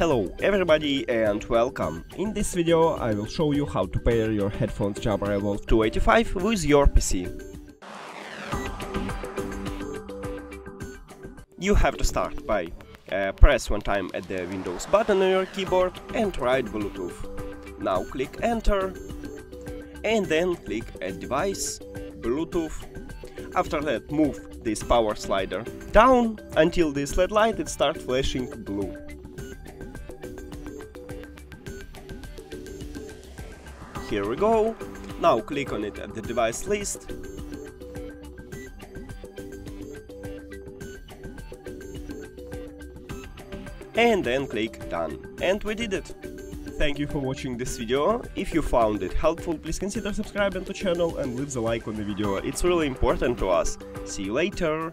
Hello everybody and welcome. In this video I will show you how to pair your headphones Jabra Evolve2 85 with your PC. You have to start by uh, press one time at the Windows button on your keyboard and write Bluetooth. Now click enter and then click add device, Bluetooth. After that move this power slider down until this LED light it starts flashing blue. Here we go. Now click on it at the device list. And then click done. And we did it. Thank you for watching this video. If you found it helpful, please consider subscribing to the channel and leave the like on the video. It's really important to us. See you later.